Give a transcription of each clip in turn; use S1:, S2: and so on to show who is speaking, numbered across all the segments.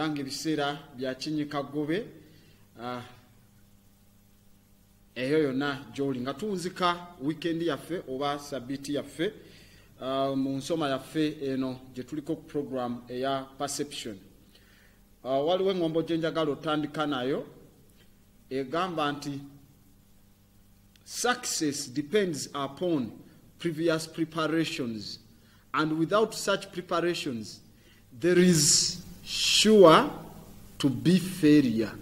S1: era ngaebiseera byakinyikagobe eyo yonna gyoli nga tuwunzika wiikendi yaffe oba sabiiti yaffe uh, mu nsoma yaffe eno gye tuliko ku program eya perception. Uh, waliwo eŋŋombo gye njagala otandika nayo egamba nti success depends upon previous preparations and without such preparations there is sure to be failure.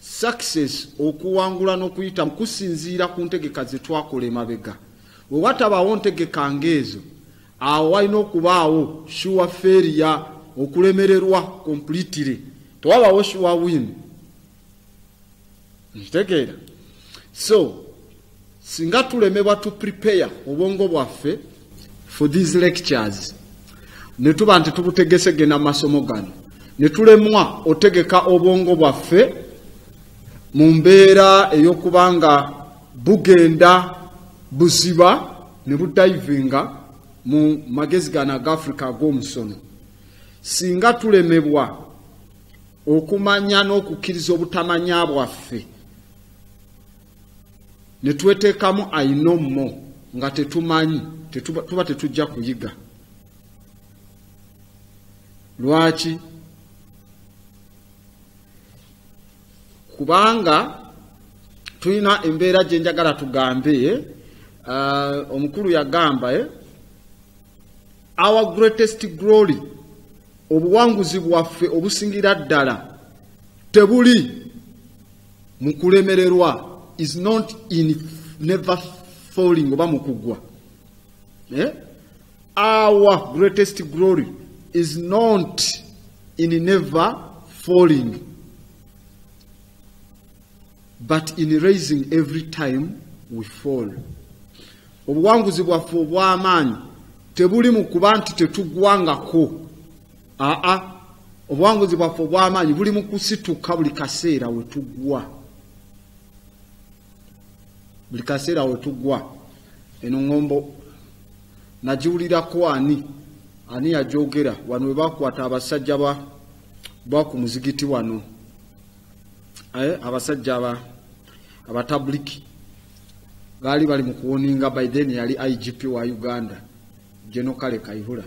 S1: Success okuwangula n'okuyita kusinziira ku ntegeka ze twakola emabega. We watabaawo ntegeka ngaezo awo walina okubaawo shuwa feria okulemererwa completely. Tewabaawo shuwa win. Nkitegeera. So singa tulemebwa tu prepare obwongo bwaffe for these lectures ne tuba nti tubutegesegena masomo gano. Ne tulemwa otegeka obwongo bwaffe mu mbeera ey'okuba nga bugenda buziba ne budayivinga mu magezi gano agafrika ag'omusono. Singa tulemebwa okumanya n'okukkiriza obutamanya bwaffe ne tweteekamu ayinomo nga tetumanyi tuba tetujja kuyiga lwaki kubanga tulina embeera gye njagala tugambe uh, omukulu yagamba eh? our greatest glory obuwanguzi bwaffe obusingira ddala tebuli mu kulemererwa is not in never falling oba mu kugwa eh? our greatest glory is not in never falling but in raising every time we fall. Obuwanguzi bwaffe obw'amaanyi tebuli mu kuba nti tetugwangako. Aa obuwanguzi bwaffe obw'amaanyi buli mu kusituka buli kaseera we tugwa. Buli kaseera we tugwa. Eno ŋŋombo nagiwulirako ani ani yajogera wano we bakwata abasajja baku muzigiti wano. Abasajja abatabuliki gaali bali mu kuwoninga by then yali igp wa uganda geno kale kaihura.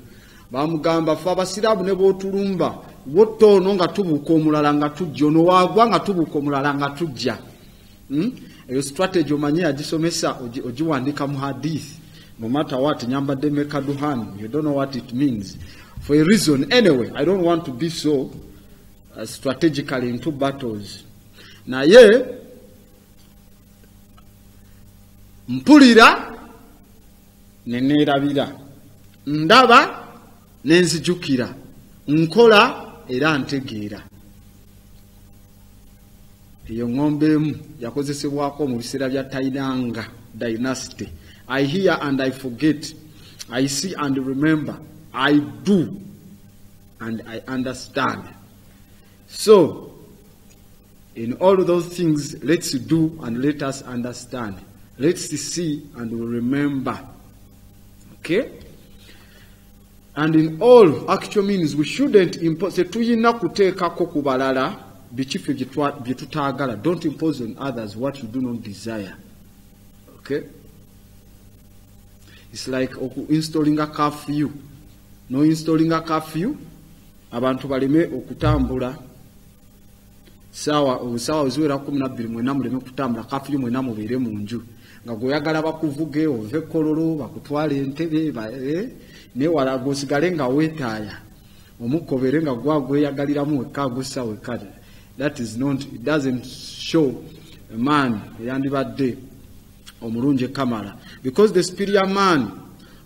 S1: Bamugamba fe abasiraamu ne bootulumba wotoono nga tubuuka omulala nga tujja ono waagwa nga tubuuka omulala nga tujja. Eyo strategy omanye yagisomesa ogiwandika mu hadith no matter what nyambadde mekaduhan you don't know what it means. For a reason anyway i don't want to be so uh, strategically into battles. Naye mpulira neneerabira ndaba nenzijukira nkola era ntegeera. Eyo ŋŋombe emu yakozesebwako mu biseera bya tainanga dynasty i hear and i forget. I see and remember. I do and i understand. So in all those things let's do and let us understand. Let's see and remember. Okay? And in all actual means we shouldn't impose don't impose on others what you do not desire. Okay it's like installing a curfew. No installing a curfew abantu baleme okutambula. Sawa sawa ziwera kumi nabbiri mwena muleme kutambula kafiyu mwena mubeere mu nju. Nga gweoyagala bakuvuge ove kololo bakutwala entebe newala gosigale nga weetaaya omukobere nga gwagweyagaliramu wekka gussa wekka. That is not it doesn't show a man eyandibadde omulungi ekamala because the superior man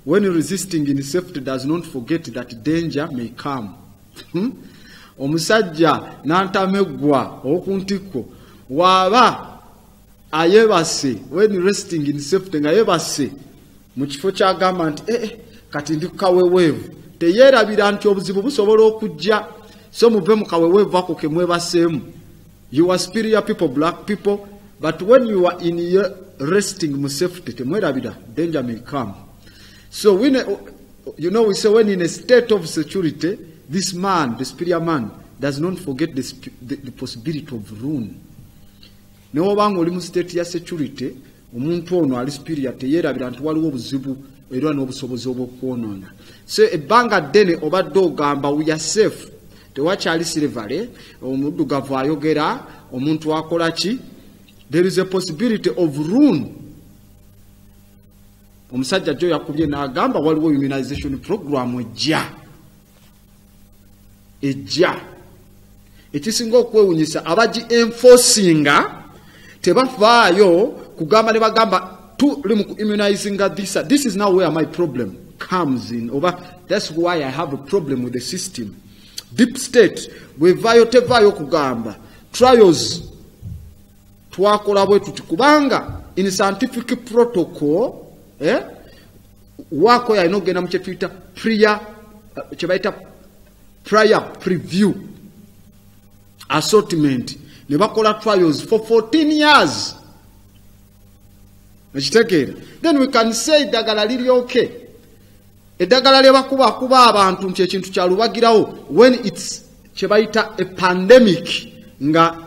S1: when resisting in safety does not forget that danger may come. Hmm? omusajja n'antameggwa ow'oku ntikko waaba ayebase when resting in safety nga yebase mu kifo kyagamba nti ee eh, kati ndi kukaweweevu teyeerabira nti obuzibu busobola okujja so muve mu kaweweevu ako ke mwebaseemu. You are superior people black people but when you are in your resting safety temwerabira danger may come. So when, you know we say when in a state of security this man the superior man does not forget the, the, the possibility of ruin. Newobanga oli mu state ya security omuntu ono ali superior teyeerabira nti waliwo obuzibu era n'obusobozi obwokwonoona. So ebbanga ddene obadde ogamba we are safe. Tewakyali silivale omuddugavu ayogera omuntu akola ki there is a possibility of ruin. Omusajja jo yakubye n'agamba waliwo immunization program ejja. Ejja. Ekisinga okwewunyisa abagi enforcinga tebafaayo kugamba ne bagamba tuli mu immunizinga this this is now where my problem comes in oba that's why i have a problem with the system. Deep state bwevaayo tevaayo kugamba. Trials twakola bwe tuti kubanga in scientific protocol eh, wako yalina okugenda mu kyetuyita prior uh, kyebayita prior preview assortment. Ne bakola trials for 14 years. Ekitegeera then we can say eddagala liryoke. Eddagala lyebakubakuba abantu nti ekintu kyalubagirawo when its kyebayita a pandemic nga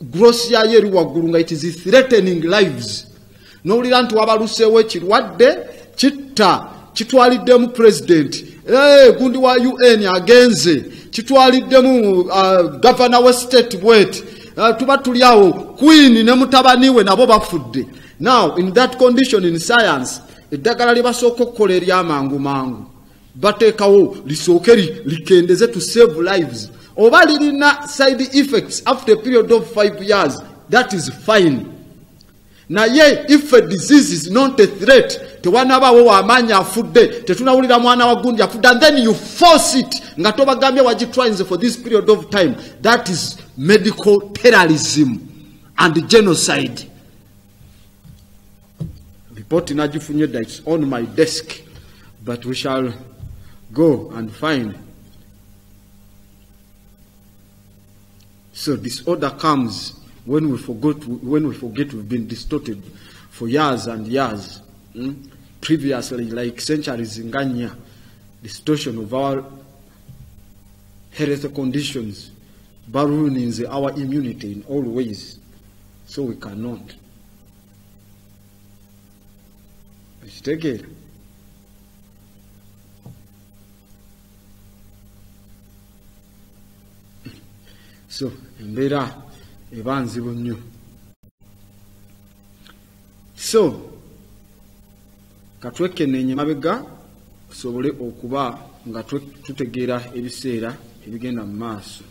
S1: gross yayo eri waggulu nga it is threatening lives. Nowulira nti wabaluseewo ekirwadde kitta kitwaliddemu president. Hey, gundi wa un agenze. Kitwaliddemu uh, gavana we state bwet. Uh, tuba tuli awo. Queen ne mutabani we nabo bafudde. Now in that condition in science eddagala lye basooka okukola eryamangu mangu bateekawo lisooke likendeze to save lives oba lirina side effects after a period of five years that is fine. Naye if a disease is not a threat tewanabaawo wamaanyi afudde tetunawulira mwana wa gundi afudde and then you force it. Nga tobagambye wagitwinze for this period of time. That is medical terrorism and genocide. Ripoti nagifunye da its on my desk but we shall go and find so disorder comes when we forgot when we forget we've been distorted for years and years. Mm? previously like centuries in Ganya distortion of our health conditions balloons our immunity in all ways. So we cannot. Ekitegeera so embeera eba nzibu nnyo so katwekeneenye mabega tusobole okuba nga tutegeera ebiseera ebigenda mu maaso.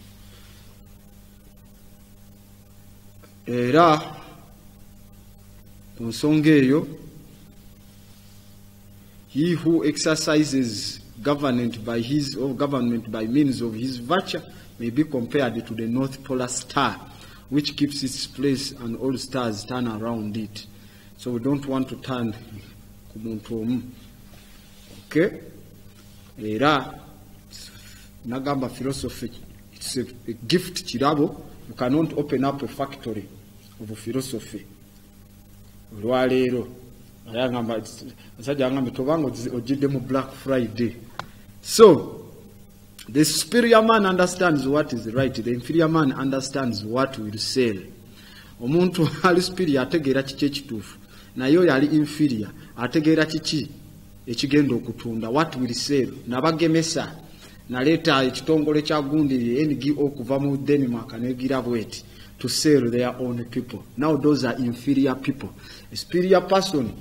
S1: Era ku nsonga eyo he who exercises government by his or government by means of his virtue may be compared to the north polar star which keeps its place and all stars turn around it. So we don't want to turn ku muntu omu okay? Era nagamba philosophy it's a, a gift kirabo you cannot open up a factory of philosophy. Olwaleero ayagamba asajja agambe tobanga ogidde mu black friday. So the superior man understands what is right. The inferior man understands what will sell. Omuntu ali superior ategeera kiki ekituufu naye oyo ali inferior ategeera kiki ekigenda okutunda. What will sell? Nabagemesa naleeta ekitongole kya gundi ngo okuva mu denmark negira bweti to sell their own people. Now those are inferior people. A superior person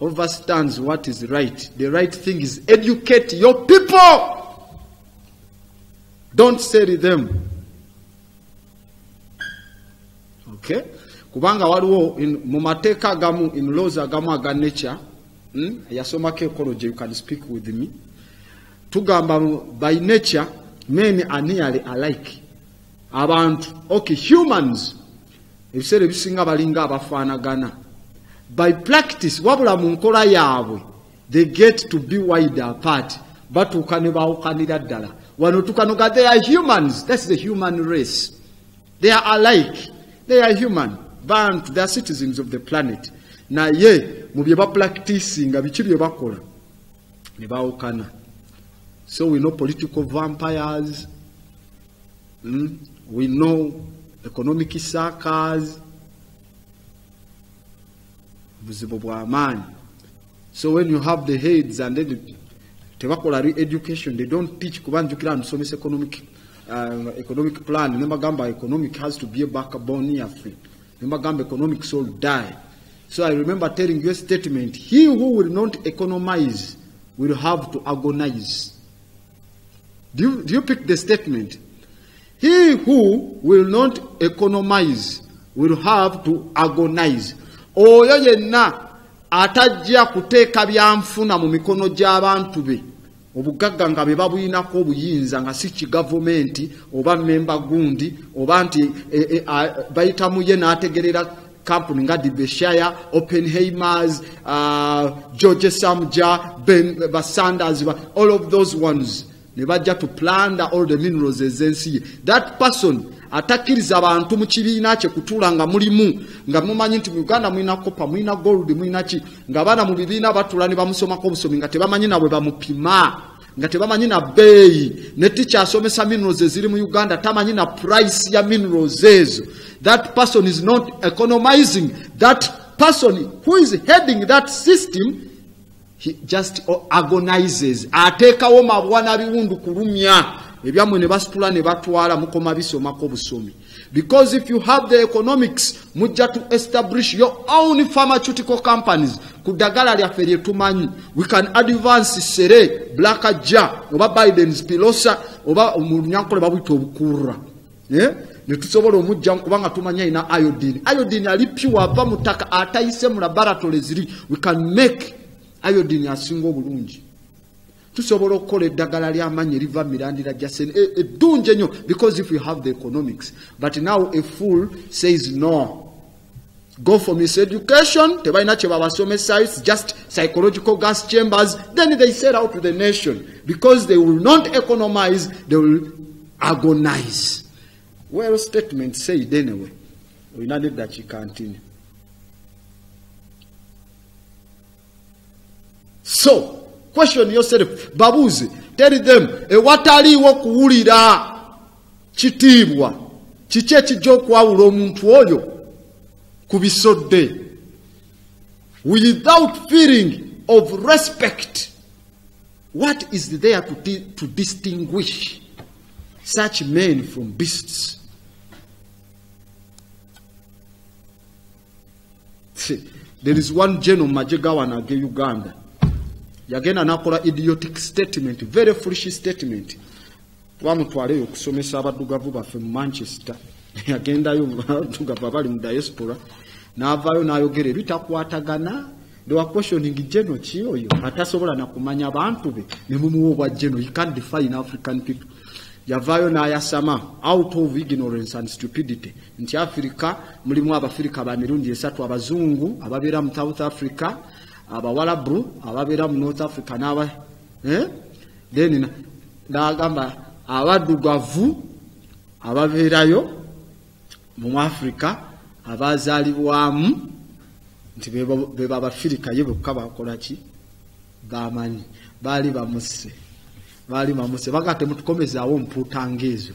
S1: overstands what is right. The right thing is educate your people don't sell them. Okay? Kubanga waliwo mu mateeka agamu in laws agamu aga nature mm? yasomako ecology you can speak with me. Tugamba by nature men are nearly alike. Abantu okay humans. Ebiseera ebisinga balinga abafaanagana. By practice wabula mu nkola yaabwe they get to be wide apart. Batuuka ne bawukanira ddala they are humans. That's the human race. They are alike. They are human. Bantu they are citizens of the planet. Naye mu bye bapracticinga biki bye bakola ne bawukana So we know political vampires. Mm? We know economic suckers. buzibu bw'amaanyi so when you have the heads and then tebakola re-education they don't teach kuba njukira nsomesa economic uh, economic plan. Nembagamba economic has to be a backbone yaffe nembagamba economics all die. So i remember telling you a statement he who will not economize will have to agonize. Do you, do you pick the statement? He who will not economize will have to agonize. Oyo yenna atajja kuteeka byanfuna mu mikono gy'abantu be. Obugagga nga be babuyinako obuyinza nga si kigavumenti oba memba gundi oba nti e, e, bayitamu ye n'ategerera kampuni nga dibeshire openheimers uh, george samja basanders ba, all of those ones. Ne bajja to plunder all the minerals ez'ensi ye. That person atakkiriza abantu mu kibiina kye kutuula nga mulimu nga mumanyi nti mu uganda mulina kopa mulina gold mulina ki ng'abaana mu bibiina batuula ne bamusomako obusomi nga tebamanyi nabwe bamupima nga tebamanyi na bbeeyi. Ne tikyasomesa minerals eziri mu uganda tamanyi na price ya minerals ezo. That person is not economizing that person who is heading that system he just agonizes ateekawo mabwa na biwundu kulumya ebyammwe ne basitula ne batwala mukoma bisomako busomi because if you have the economics mujja to establish your own pharmaceutical companies. Ku ddagala lyaffe lye tumanyi we can advance sere blackaja oba bidens pilosa oba mu lunyankole babuyita obukurra. Yeah? ne tusobola omujja kubanga tumanya ina iodine. Iodine ali pure ava mu ttaka atayise mu laboratory ziri we can make iodine asinga obulungi tusobola okukola eddagala ly'amanyi eriva mirandira jasen eddungi ennyo because if we have the economics. But now a fool says no. Go for miseducation tebalina kye babasomesa its just psychological gas chambers then they set out to the nation. Because they will not economize they will agonize. Well statement said anyway. Olina neddakiika ntini so question yourself. Babuuze tell them eh, ewataliiwo kuwulira? Kitiibwa. Kiki ekijja okwawula omuntu oyo ku without feeling of respect what is there to, to distinguish such men from beasts? See, there is one general majegawana age uganda yagenda nakola idiotic statement very foolish statement. Twamutwaleeyo okusomesa abaddugavu baffe mu manchester. Yagendayo abaddugavu abali mu diaspora. N'avaayo n'ayogera ebitakwatagana dewa questioning geno ki oyo atasobola nakumanya bantu be ne mumuwa obwa geno you can't define african people. Yavaayo n'ayasama out of ignorance and stupidity. Nti afirika mulimu abafirika ba mirundi esatu abazungu ababeera mu south africa abawalabu ababeera mu north africa n'aba eh? then nagamba abaddugavu ababeerayo mu africa abazaalibwamu nti beba abafirika ye bokka bakola ki? Bamanyi. Baali bamuse. Baali bamuse. Baga temutukomezaawo mpuutanga ezo.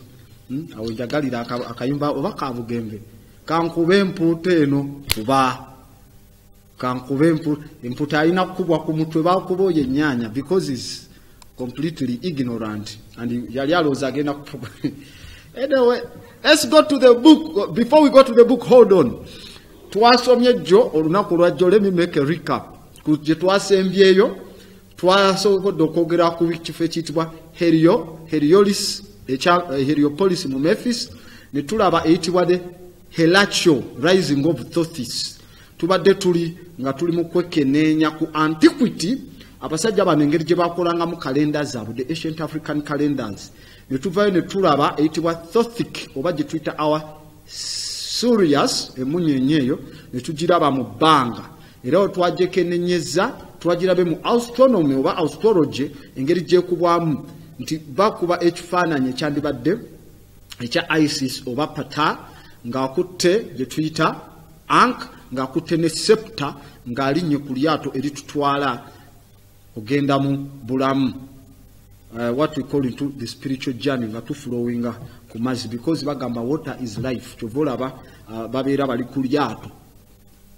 S1: Awo njagalira akayimba oba kabugembe kankube empuuta eno kuba kankube empuuta alina kukubwa ku mutwe bakuba oyo enyaanya because is completely ignorant and yali alowooza agenda anyway let's go to the book. Before we go to the book hold on. Twasomye jjo olunaku lwajjo let me make a recap. Gye twasembyeyo twasobodde okwogera ku kifo ekiyitibwa herio heriolis heriopolis mu memphis. Ne tulaba eyitibwa the helacho rising of thothis tubadde tuli nga tuli mu kwekeneenya ku antiquity. Abasajja bano engeri gye bakolangamu kalenda zaabwe the ancient african calendars ne tuvayo ne tulaba eyitibwa thothic oba gye tuyita our surius emunyenye eyo ne tugiraba mu bbanga. Era we twagekenenyeza twagirabe mu astronomy oba astrology engeri gyekubwamu nti bakuba ekifaananyi ekyandibadde ekya isis oba pata ng'akutte gye tuyita ank ng'akutte ne septa ng'alinnye ku lyato eritutwala ogenda mu bulamu. Uh, what we call into the spiritual journey nga tufulowinga ku mazzi because bagamba water is life. Kyova olaba uh, babeera bali ku lyato.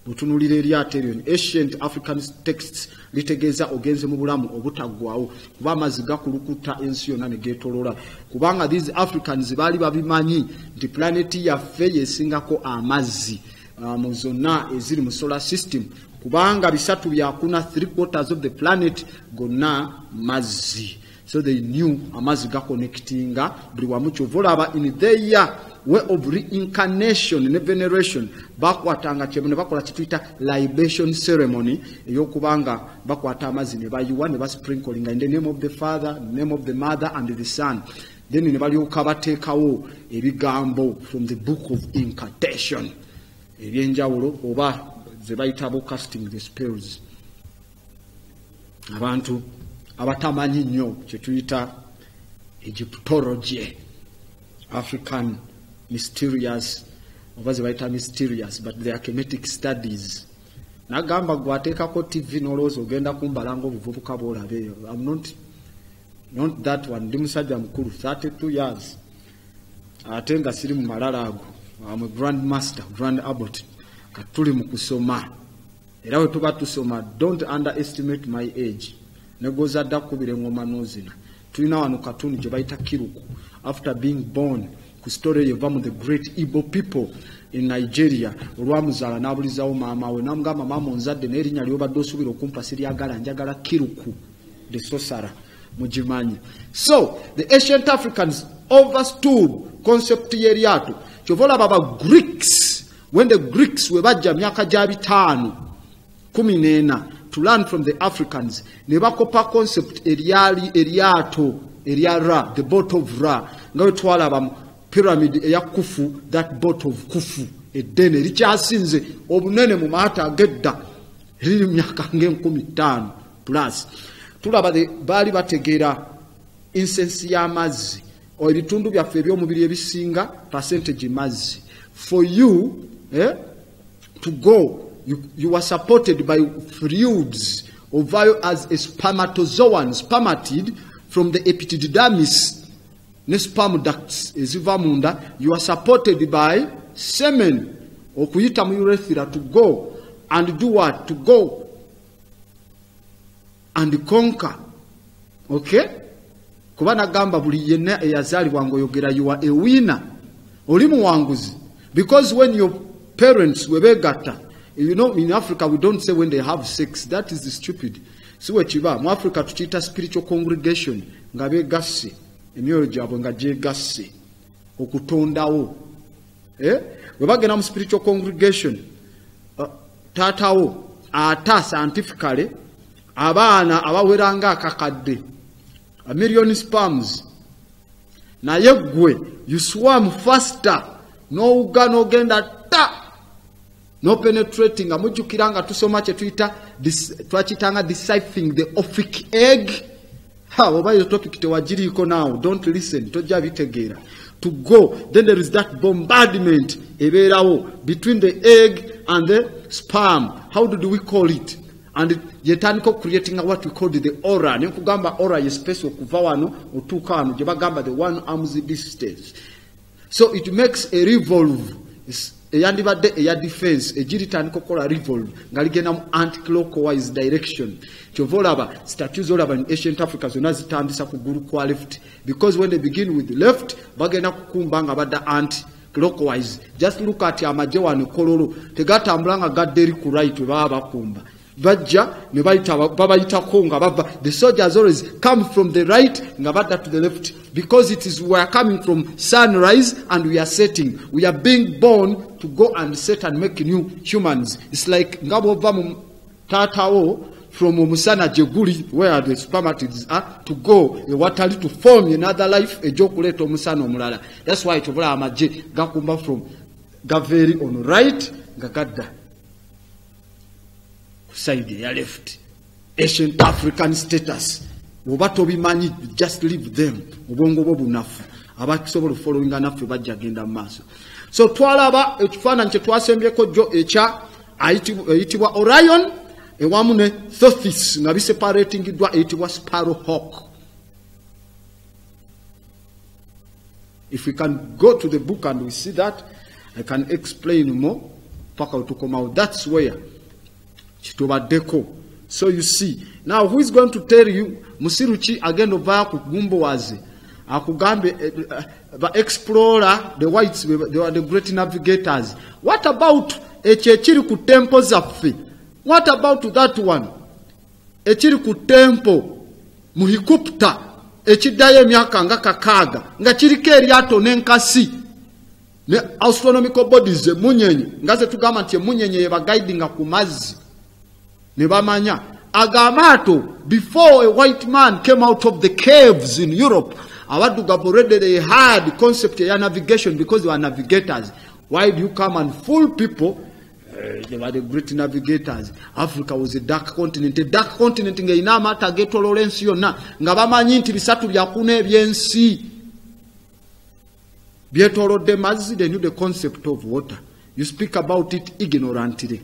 S1: Otunulira eryato eryo. Ancient african texts litegeeza ogenze mu bulamu obutaggwawo kuba amazzi gakulukuta ensi yonna ne geetolola kubanga these africans baali babimanyi nti planeti yaffe yesingako amazzi mu zonna eziri mu solar system. Kubanga bisatu byakuna three quarters of the planet gonna mazzi. So they knew amazzi gaconnectinga buli wamu kyova olaba in their way of reincarnation ne veneration bakwatanga kyemu ne bakola kituyita libation ceremony eyokubanga bakwata amazzi ne bayiwa ne basprinklinga in the name of the father name of the mother and the son. Then ne balyoka bateekawo ebigambo from the book of incantation ebyenjawulo oba ze bayitabo casting the spells. Abantu abatamanyi nnyo kyetuyita egyptology african mysterious oba ze bayita mysterious but the archematic studies. Nagamba gwe ateekako tv nolowooza ogenda kumbalanga obuvubuka bwolabeeyo am not, not that one. Ndi musajja mukulu 32 years ate nga siri mu malala ago Ah, amwe grand master grand abbot katuli mu kusoma era bwe tuba tusoma don't underestimate my age. Negoza dda kkubira eŋŋoma n'ozina. Tulina wano katundu gye kiruku. After being born ku story the great igbo people in nigeria olwamuzaala n'abulizawo maama we namugamba maama onzadde naye erinnya lyobadde osuubira okumpa siryagala njagala kiruku the sosara mugimanyi. So the ancient africans overstood concept y'eryato kyova olaba aba greeks when the greeks we bajja myaka gya bitaano kumi n'ena to learn from the africans ne bakopa concept eryali eryato erya ra the bot of ra nga bwe twalaba mu pyramid eya kufu that bot of kufu eddene erikyasinze obunene mu maata ag'edda riri myaka ng'enkumi ttaano plus. Tulaba baali bategeera insensi y'amazzi ebitundu ebisinga percentage for you eh, to go you, you are supported by fluids of value as a spermatozoan spermatid from the epididymis ne sperm ducts eziva munda. You are supported by semen okuyita mu urethra to go and do what? To go and conquer. Okay kuba nagamba buli yenna eyazaalibwa oyogera you are a winner. Oli muwanguzi. Because when your parents webegatta you know in africa we don't say when they have sex. That is stupid. Siwe kiba mu africa tukiyita spiritual congregation nga begasse. Emyoyo gyabwe nga gyegasse okutondawo. Eh? bwe bagenda mu spiritual congregation uh, taatawo ata scientifically abaana abawera nga akakadde million spams. Naye gwe you swam faster. N'owuga n'ogenda ta. Nopenetrating nga mujjukira nga tusoma kyetuyita twakiyitanga deciphing the offic egg. Oba eyo topic tewagiriiko naawe don't listen. To go. Then there is that bombardment between the egg and the sperm how did we call it and yetandika creating what we called the aura. Nenkugamba aura ye space okuva wano otuuka wano. Gye bagamba the one arms distance. So it makes a revolve. Eyandibadde eya defense. Egiritandika okukola revolve. Nga ligenda mu anticlockwise direction. Kyova olaba statues olaba in ancient africa zonna zitandisa ku ggulu kwa left. Because when they begin with left bagenda kukumba nga badda anti clockwise just look at amagye wano kololo. Tegatambula nga gadde eri ku right we baba bakumba bajja ne babayitako nga bava. The soldiers always come from the right nga badda to the left because it is we are coming from sunrise and we are setting. We are being born to go and set and make new humans. It's like nga taatawo from omusana gye guli where the spermatids are to go. Ewatali to form another life egyokuleeta omusana omulala. That's why tobula amagye gakumba from gava on right nga side eya left. Ancient african status. Oba tobimanyi just leave them. Obwongo bwo bunafu. Abasobola ofollowinga naffe bajja genda mu maaso. So twalaba ekifaananyi kyetwasembyeko jjo ekya eyitibwa orion ewamu ne thothis nga biseparatingiddwa eyitibwa sparrow hawk if we can go to the book and we see that i can explain more paka wetukomawo that's where kitubaddeko. So you see now who is going to tell you musiru ki agenda ovaayo ku gumbowazi akugambe eh, eh, ba explorer the whites they were the great navigators. What about ekyo ekiri ku tempo zaffe? What about that one? Ekiri ku tempo mu hikuputa ekiddayo emyaka nga kakaaga nga kiriko eryato n'enkasi ne astronomical bodies emunyenye nga ze tugamba nti emunyenye yebaguidinga ku mazzi ne bamanya agamaato before a white man came out of the caves in europe abaddugavu already they had concept eya navigation because they were navigators. Why do you come and fool people? Uh, they were the great navigators. Africa was a dark continent. A dark continent ng'erina amaato ageetoloola ensi yonna. Nga bamanyi nti bisatu byakuna ebyensi. Byetoolodde mazzi they knew the concept of water. You speak about it ignorantly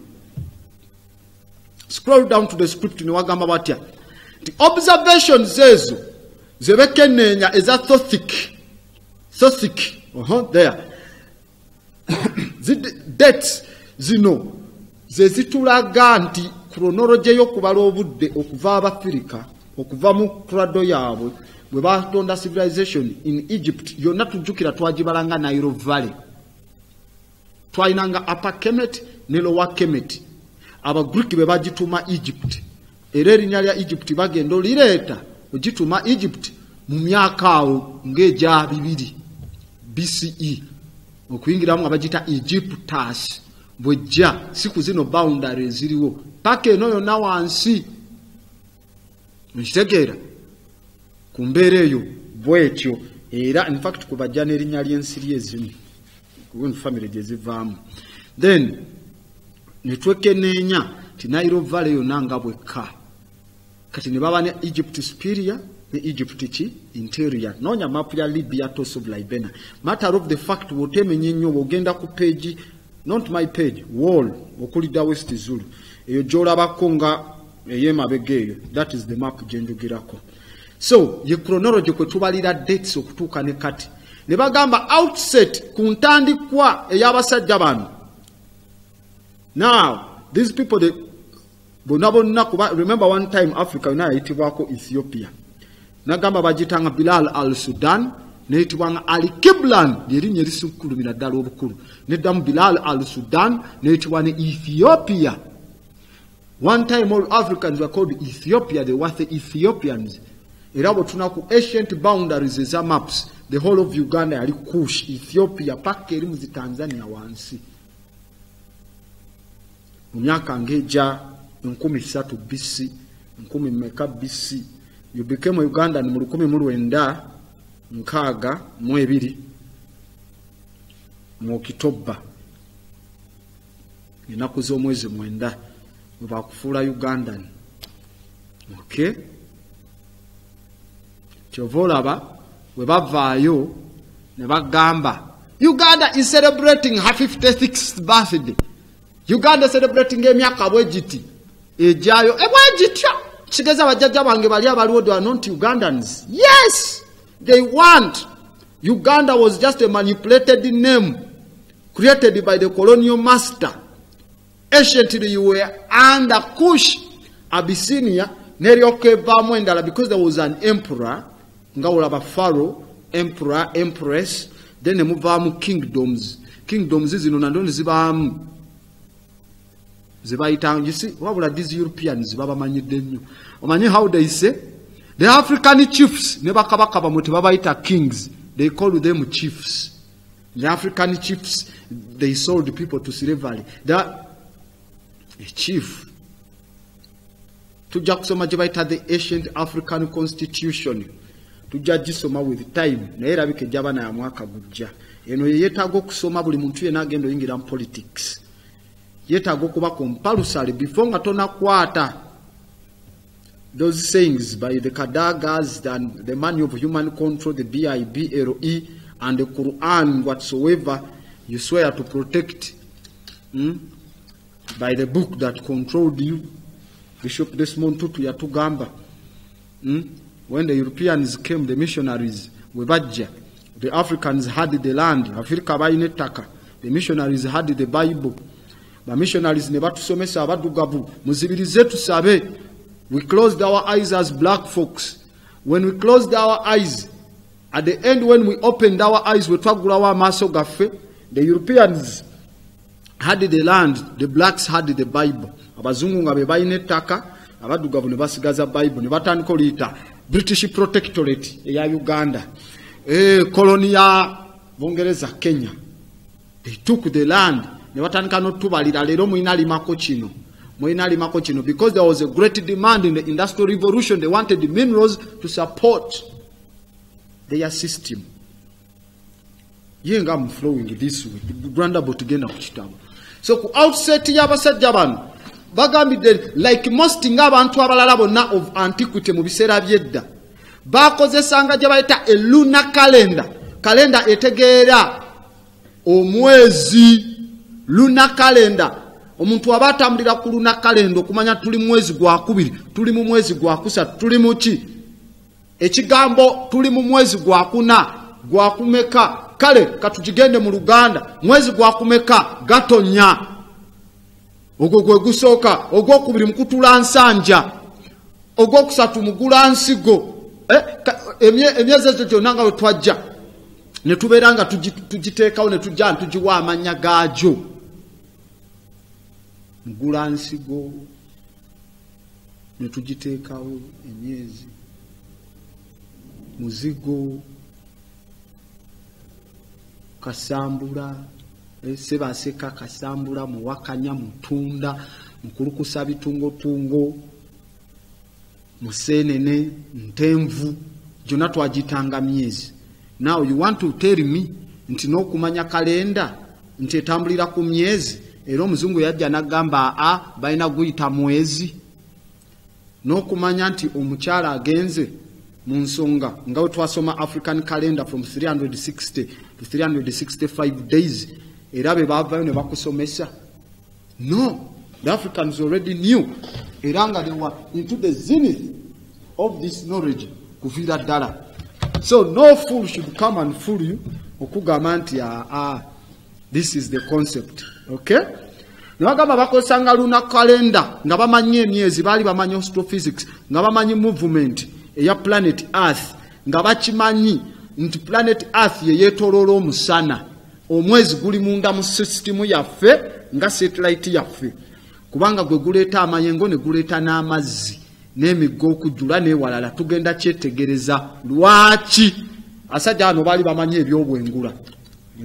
S1: scroll down to the script ne wagamba batya? Nti observations ezo zebekeneenya eza thothic thothic uh -huh, there dates zino ze zitulaga nti kronology ey'okubala obudde okuva abafirika okuva mu krado yaabwe bwe batonda civilization in egypt yonna tujjukira twagibalanga nairo valley. Twalinanga upper kemet ne lower kemet abagreek be bagituma egypt. Era erinnya lya egypt bagenda olireeta ogituma egypt mu myaka awo ng'egya bibiri bce okuyingiramu nga bagita egyptus. Bwejja siku zino boundary eziriwo paka eno yonna wansi. Nkitegeera ku mbeera eyo bwetyo era infact kubajja n'erinnya ly'ensiri ezimu famire gye zivaamu. Then netwekeneenya ti nairo valley yonna nga bwekka. Kati ne baba ne egypt superior ne egypt ki? Interior. Noonya mapu ya libya tos of libena matter of the fact bwotemenya ennyo bwogenda ku page not my page wall okulidda west zulu. Eyo gyolabako nga eyemabega eyo that is the map gyenjogirako so ye chronology kwe tubalira dates okutuuka ne kati. Ne bagamba outset ku ntandikwa ey'abasajja bano now these people they, remember one time africa yona yayitibwako ethiopia. Nagamba bagitanga bilal al sudan neyitibwanga ali kiblan lyerinnya erisukulumira ddala obukulu. Neddamu bilal al sudan neyitibwa ne ethiopia. One time all africans were called ethiopia they were the ethiopians. Era bwetuna ku ancient boundaries eza maps. The whole of uganda yali kush ethiopia paka eri tanzania wansi mu myaka enkumi satu bc enkumi meka bc you became ugandan mu lukumi mu lwenda nkaaga mu ebiri mu okitoba ennaku z'omwezi mwenda bwe bakufuula ugandan. Okay? Kyova olaba bwe bavaayo ne bagamba uganda is celebrating her 56th birthday uganda celebrating emyaka bwegiti ejaayo ebwegitya kitegeeza bajjajja bange bali abaliwo they are not ugandans? Yes! They want. Uganda was just a manipulated name created by the colonial master. Anciently you were under kush abyssinia neryoka evaamu endala because there was an emperor nga olaba pharaoh emperor empress then ne muvaamu kingdoms. Kingdoms zino nando ne zibaamu zebayita wabula these europeans babamanyidde nnyo. Omanyi how they say? The african chiefs ne bakabaka bamwe tebabayita kings they call them chiefs. The african chiefs they sold people to slavery. The a chief. Tujja kusoma gye bayita the ancient african constitution. Tujja gisoma with time naye erabika ejjaba ya mwaka gujja. Eno yeyeetaaga okusoma buli muntu yenna agenda oyingira mu politics yeetaaga okuba compulsory before nga tonakwata those sayings by the kadagas and the money of human control the bible and the quran whatsoever you swear to protect hmm, by the book that controlled you. Bishop desmond tutu yatugamba hmm, when the europeans came the missionaries we bajja the africans had the land afirika balina ettaka the missionaries had the bible bamissionaries ne batusomesa abaddugavu muzibirize tusabe we closed our eyes as black folks. When we closed our eyes at the end when we opened our eyes we wetwagulawo amaaso gaffe the europeans had the land the blacks had the bible. Abazungu nga be balina ettaka abaddugavu ne basigaza bible ne batandika oliyita british protectorate eya uganda. Eh, e, koloni ya bungereza kenya. They took the land ne batandika notubalira leero mulina limako kino mulina limako kino. Because there was a great demand in the industrial revolution they wanted the minerals to support their system. Ye nga muflowing this way grandabo tugenda ku kitabo. So ku outset y'abasajja bano bagambidde like most ng'abantu abalala bonna of antiquity mu biseera by'edda bakozesanga gye bayita eluna kalenda kalenda etegeera omwezi luna kalenda omuntu aba atambulira ku luna kalenda okumanya tuli mu mwezi gwakubiri tuli mu mwezi gwakusatu tuli mu ki? Ekigambo tuli mu mwezi gwakuna gwakumeka kale katugigende mu luganda mwezi gwakumeka gatonya ogwo gwe gusooka ogwokubiri mukutula nsanja ogwokusatu mugula nsigo. Eh, emyezi egyo gyonna nga we twajja ne tubeera nga tugi- tugiteekawo ne tujja ntugiwa amannya gaagyo mugula nsigo ne tugiteekawo emyezi. Muzigo kasambula eh, sebaseka kasambula muwakanya mutunda mukulukusa bitungotungo musenene ntenvu gyonna twagitanga myezi. Now you want to tell me nti n'okumanya kalenda nti etambulira ku myezi era omuzungu yajja n'agamba a balina guyita mwezi. N'okumanya nti omukyala agenze mu nsonga nga we twasoma african calendar from 360 to 365 days era be baavayo ne bakusomesa. No the africans already knew era nga they were into the zenith of this knowledge kuviira ddala. So no fool should come and fool you okugamba nti aa this is the concept okay? Nebagamba bakozesanga luna kalenda nga bamanyi emyezi baali bamanyi astrophysics nga bamanyi movement eya planet earth nga bakimanyi nti planet earth yeyeetoloola omusana. Omwezi guli munda mu sisitimu yaffe nga satellite yaffe. Kubanga gwe guleeta amayengo ne guleeta n'amazzi n'emigga okujjula n'ewalala tugenda kyetegereza. Lwaki? Asajja bano baali bamanyi ebyobwengula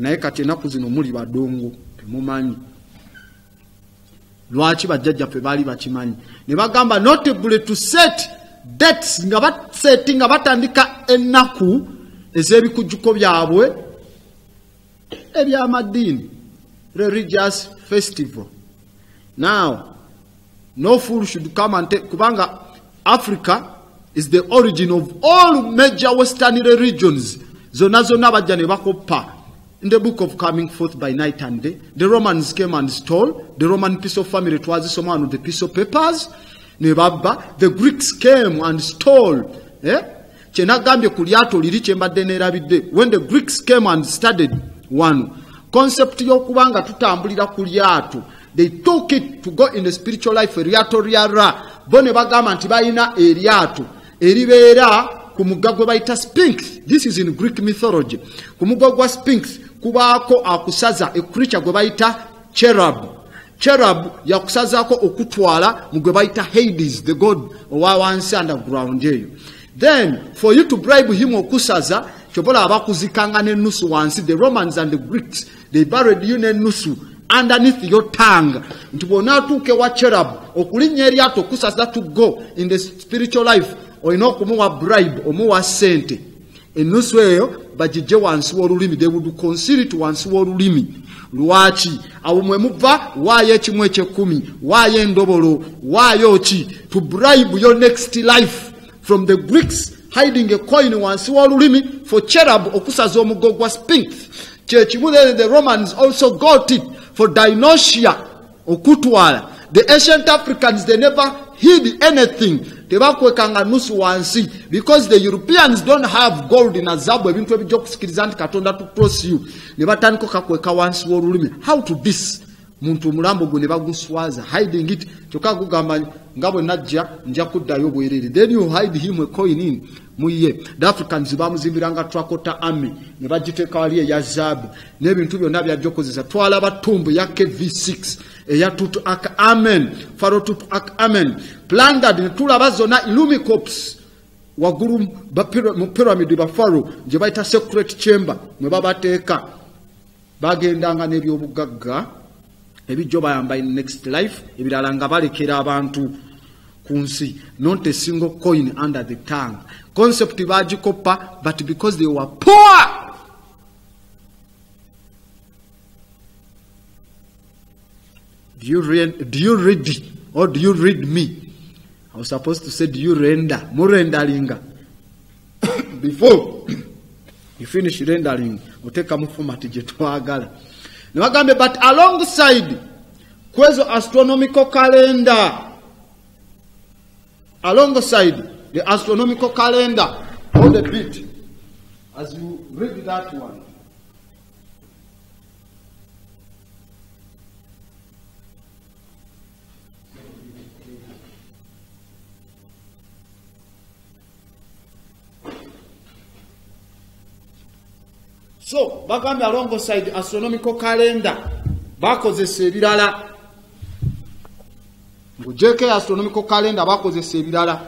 S1: naye kati ennaku zino muli badongo temumanyi. Lwaki bajjajjaffe baali bakimanyi? Ne bagamba notable to set dates nga baseti nga batandika ennaku ez'ebikujjuko byabwe ebyamadiini. Religious festival. Now no fool should come and take kubanga africa is the origin of all major western religions. Zonna zonna bajja ne bakoppa in the book of coming forth by night and day the romans came and stole. The roman piece of family twazisoma wano the piece of papers ne babba the greeks came and stole eh? kyenagambye ku lyato liri kyembadde neerabidde when the greeks came and studied wano concept y'okuba nga tutambulira ku lyato. They took it to go in the spiritual life eryato lyara bo ne bagamba nti balina eryato eribeera ku mugga gwe bayita spinx this is in greek mythology. Ku mugga gwa spinx kubaako akusaza ecreature gwe bayita cherub. Cherub yakusazaako okutwala mu gwe bayita hades the god owa wansi underground eyo. Then for you to bribe him okusaza kyobola abakuzikanga n'ennusu wansi the romans and the greeks they buried you n'ennusu underneath your tongue. Nti bw'onaatuuka ewa cherub okulinnya eryato okusaza to go in the spiritual life olina okumuwa bribe omuwa sente ennusu eyo bagijje wansi w'olulimi. They would consider it wansi w'olulimi. Lwaki? Awo mwe muva waayo ekimu ekyekumi waayo endobolo waayo ki? To bribe your next life from the greeks hiding a coin wansi w'olulimi for cherub okusaza omugo gwa spinx kyekimu the romans also got it for dinosia okutwala. The ancient africans they never hid anything. Tebakwekanga nusu wansi because the europeans don't have gold na zabu ebintu ebijja okusikiriza nti katonda to cross you. Ne batandika kakweka wansi w'olulimi how to this muntu omulambo gwe ne baguswaza hiding it. Kyokka gugamba nga bwe najja nja kuddayo bwerere then you hide him a coin in. Muye. The africans bamuzimbiranga trakota army. Ne bagiteeka wali eya zaabu n'ebintu byonna byajja okozesa twalaba tumbu ya kv6 eya tutu ak amen. Faro tutu ak amen. Plangard ne tulaba zonna illumicops waggulu mu pyramid bafaro gye bayita secret chamber. Mwe babateeka bagendanga n'ebyobugagga ebijjo bayamba in next life. Ebirala nga balekera abantu. Ku nsi not a single coin under the tongue. Concept bagikopa but because they were poor do you, read, do you read or do you read me? I was supposed to say do you render? Murendalinga before you finish rendering otekamu format gye twagala. Nebagambye but alongside kwezo astronomical calendar. Alongside the astronomical calendar. On the bit as you read that one so bagambye alongside astronomical calendar. Bakozesa ebirala. Ngujeko astronomical calendar bakozesa ebirala.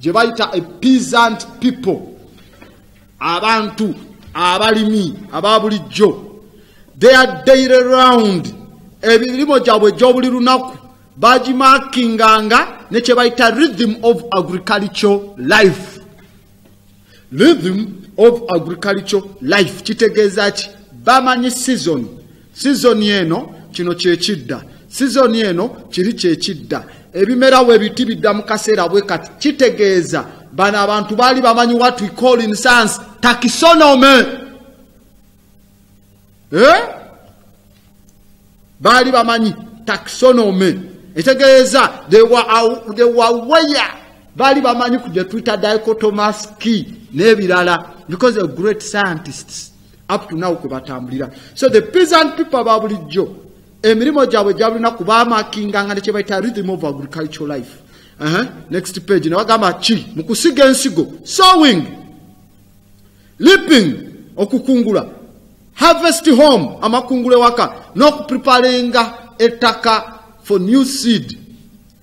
S1: Gye bayita a peasant people. Abantu abalimi aba bulijjo their daily round. Ebirimo gyabwe gyobuli lunaku bagimakinganga nekye bayita rhythm of agriculture life. Rhythm of agriculture life. Kitegeeza ki? Bamanyi season. Season eno kino kyekidda season eno kiri kyekidda ebimera we biti bidda mu kaseera bwe kati kitegeeza. Bano abantu baali bamanyi what we call in science taxonomy eh? baali bamanyi taxonomy etegeeza they were aware baali bamanyi gye twita dichotomous key n'ebirala because of great scientists up to now kwe batambulira. So the peasant people ba bulijjo emirimu gyabwe gyabulina kubamakinganga nekye bayita rhythm of agricultural life. Uh -huh. next page nebagamba ki? Mu kusiga ensigo sowing lipping okukungula harvest home amakungula ewaka n'okupreparinga ettaka for new seed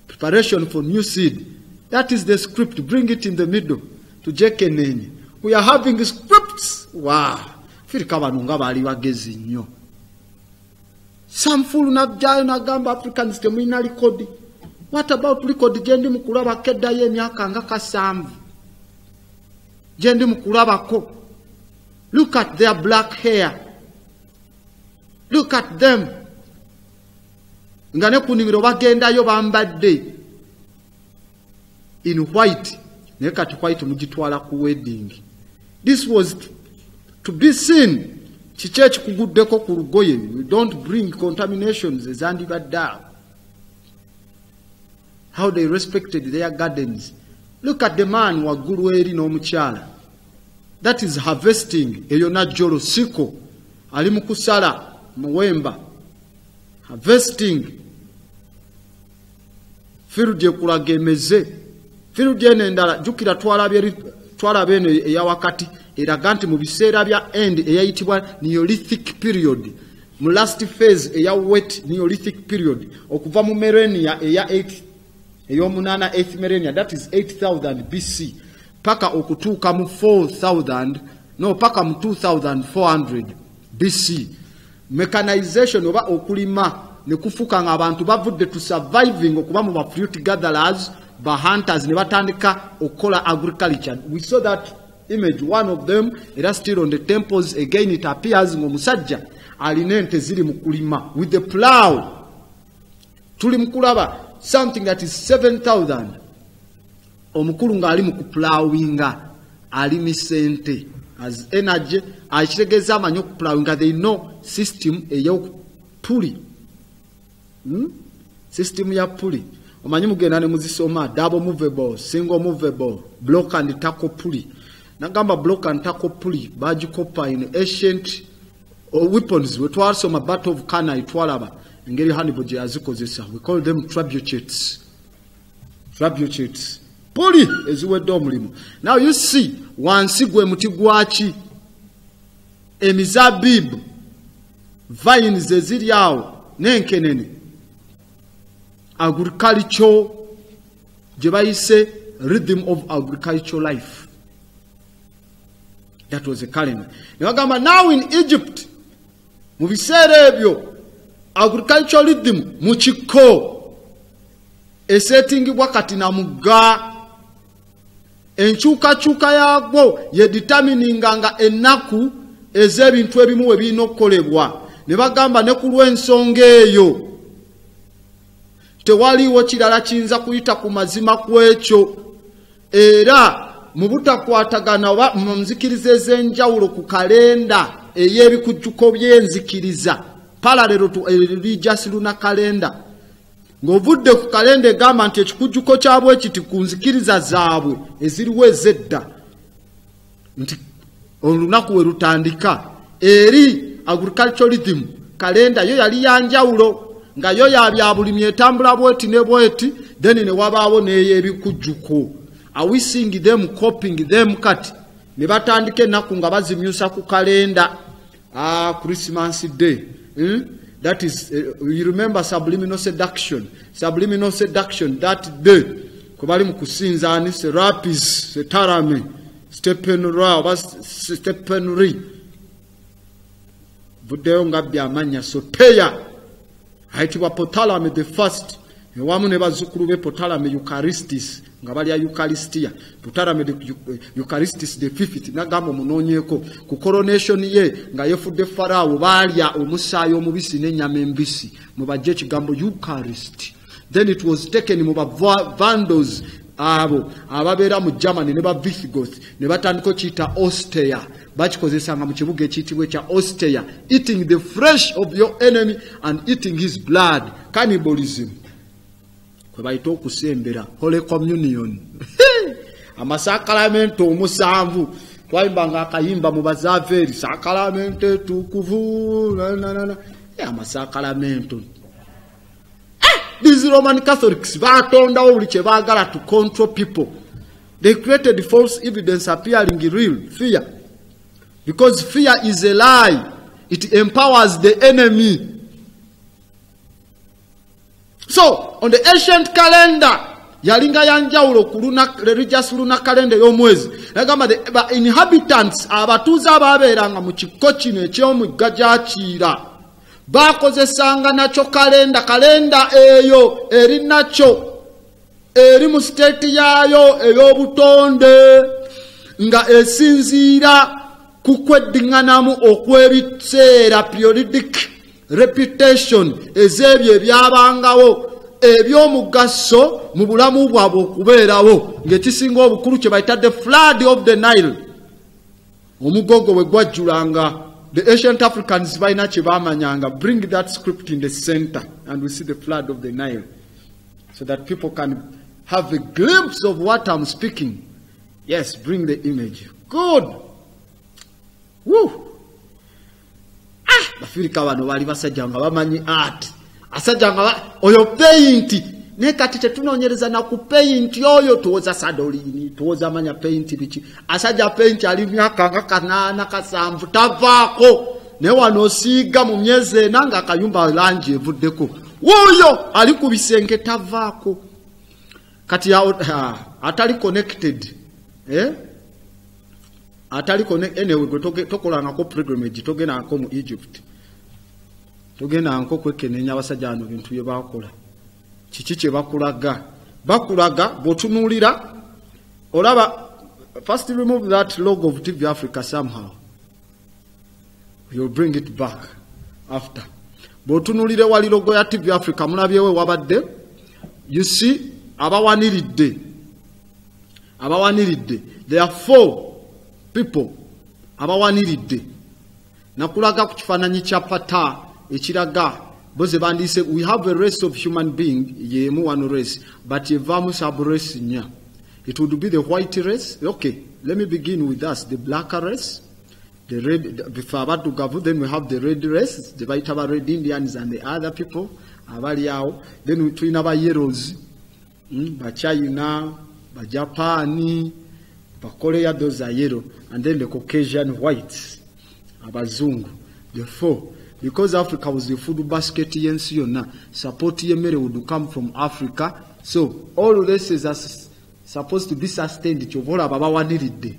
S1: preparation for new seed that is the script. Bring it in the middle tujekenenye we are having scripts. Wow. Firika bano nga baali bagezi nnyo. Samfulu najjayo nagamba africans temulina likodi what about likodi gyendi mukulabako eddayo emyaka nga kasanvu. Gyendi mukulabako look at their black hair. Look at them. Nga ne ku nimiro bagendayo bambadde in white naye kati white mugitwala ku wedding. This was to be seen. Kiki ekikuguddeko ku lugoye? We don't bring contaminations ezandibadde awo. How they respected their gardens. Look at the man waggulu eri n'omukyala. That is harvesting. Eyo najjolo siko ali mu kusala muwemba. Harvesting. Firudi ekulaga emeze firudi eno endala jjukira twalaba eno eyawakati eraga nti mu biseera bya end eyayitibwa neolithic period. Mu last phase eya wet neolithic period okuva mu merenia eya 8 ey'omunaana 8th merenia that is 8000 bc paka okutuuka mu 4000 no paka mu 2400 bc mechanization oba okulima ne kufuuka nga abantu bavudde to surviving okuba mu bafruit gatherers bahunters ne batandika okukola agriculture. We saw that image one of them era still on the temples. Again it appears ngaomusajja alina ente ziri mu kulima with the plow. Tuli mu kulaba something that is 7000 omukulu ng'ali mu kuplowinga alimi sente as energy akitegeeza amanyi okuplowinga they know system ey'okupuli hmm? system ya puli omanyi mugenda ne muzisoma double movable single movable block and tackle pulley nagamba block and tackle pulley bagikopa in ancient uh, weapons. We twasoma battle of canai twalaba engeri hannibal gye yazikozesa we call them trabuchets trabuchets puli eziwedde omulimu. Now you see wansi gwe muti gwaki emizabibu vines eziri awo. N'enkenene agriculture gye bayise rhythm of agricultural life. That was a calendar ne bagamba now in egypt mu biseera ebyo agricultural rhythm mu kiko esetingibwa kati na mugga. Enkyukakyuka yaagwo ye ditamininga nga ennaku ez'ebintu ebimu we birina okukolebwa. Ne bagamba ne ku lw'ensonga eyo tewaliiwo kirala kiyinza kuyita ku mazima ku ekyo era mu butakwatagana oba mu nzikiriza ez'enjawulo ku kalenda ey'ebikujjuko by'enzikiriza paralelo to religious luna kalenda ng'ovudde ku kalenda egamba nti ekikujjuko kyabwe kiti ku nzikiriza zaabwe eziriwo ez'edda nti olunaku we lutandika eri agriculturalism kalenda yo yali yanjawulo nga yo yabyabulimi etambula bweti ne bweti then ne wabaawo n'ey'ebikujjuko awising them coping them kati ne batandika ennaku nga bazimyusa ku kalenda. Ah, christmas day. Hmm? that is uh, remember subliminal seduction? Subliminal seduction that day. Kwe bali mu kusinza ani? Serapis setarame. Stephenra oba stephenry vuddeyo nga byamanya soteya ayitibwa potalame the first. Ewamu ne bazzukulu be potalame eucharistis nga balya eucharistia. Potalame eucharistis the fifth nagamba omunoonyeeko ku coronation ye nga yefudde faraawo baalya omusaayi omubisi n'ennyama embisi mubajja ekigambo eucharist. Then it was taken mu bavandals abo ababeera mu germany ne bavisigoth ne batandika okiyita ostea bakikozesanga mu kibuga ekiyitibwa ekya ostea eating the flesh of your enemy and eating his blood. Cannibalism. Kwe bayita okusembera holy communion. Amasakalamento omusanvu. Twayimbanga akayimba mu bazaveri sakalamento etukuvu amasakalamento these roman catholics batondawo buli kyebaagala to control people. They created false evidence appearing real fear because fear is a lie. It empowers the enemy. So on the ancient calendar yalinga yanjawulo ku religious luna kalenda ey'omwezi nagamba the inhabitants abatuuze abaabeeranga mu kiko kino eky'omugga gyakiira bakozesanga nakyo kalenda kalenda eyo eri nakyo eri mu siteeti yaayo ey'obutonde nga esinziira ku kweddiŋŋanamu okw'ebiseera periodic reputation ez'ebyo ebyabangawo eby'omugaso mu bulamu bwabwe okubeerawo ng'ekisinga obukulu kye the flood of the nile. Omugogo bwe gwajjulanga the ancient africans balina kye baamanyanga bring that script in the center and we see the flood of the nile so that people can have a glimpse of what i'm speaking. Yes bring the image. Good. Bafirika bano baali basajja nga bamanyi art. Asajja nga oyo peyinti naye kati tetunoonyereza naku peyinti oyo tuwoza sadolini tuwoza manya peyinti biki? Asajja peyinti ali myaka nga kanaana kasanvu tavaako. Naye wano osiiga mu myezi ena nga akayumba langi evuddeko. Wuuyo ali ku bisenge tavaako. Kati atali connected eh? Ataliko anyway gwe tokolangako pilgrimage togendangako mu egypt. Togendangako kwekenenya abasajja bano bintu bye bakola kiki kye bakulaga? Bakulaga bw'otunuulira olaba first remove that logo of tv africa somehow. You'll bring it back after. Bw'otunuulira ewali logo ya tv africa mulabyewo wabadde you see abawaniridde abawaniridde there are four people abawaniridde nakulaga ku kifaananyi kya pata ekiraga bo ze bandiise we have a race of human being yemu wano race but yevaamu sub race nnya it would be the white race? Okay let me begin with us the black race the red before abaddugavu then we have the red race ze bayita ba red indians and the other people abali awo then tulina ba yellows mm, ba china ba japani ba korea those are yellow and then the caucasian whites abazungu the four. Because africa was the food basket yensi yonna support yemmere would come from africa. So all races are supposed to be sustained. Kyova olaba bawaniridde